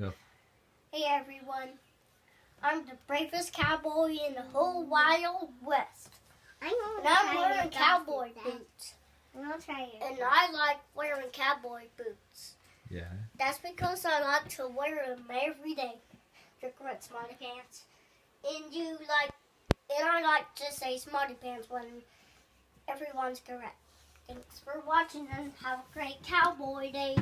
Go. Hey everyone. I'm the bravest cowboy in the whole wild west. I'm And I'm wearing cowboy boots. And I like wearing cowboy boots. Yeah. That's because I like to wear them every day. The great correct, smarty pants. And you like, and I like to say smarty pants when everyone's correct. Thanks for watching and have a great cowboy day.